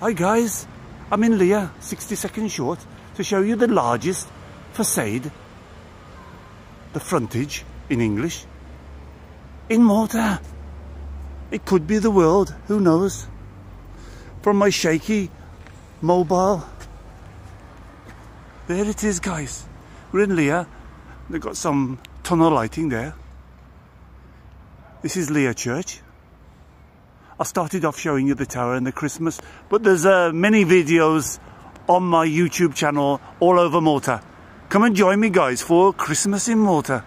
Hi guys, I'm in Lija, 60 seconds short, to show you the largest facade, the frontage in English, in Malta. It could be the world, who knows? From my shaky mobile. There it is guys. We're in Lija. They've got some tunnel lighting there. This is Lija Church. I started off showing you the tower and the Christmas, but there's uh, many videos on my YouTube channel all over Malta. Come and join me guys for Christmas in Malta.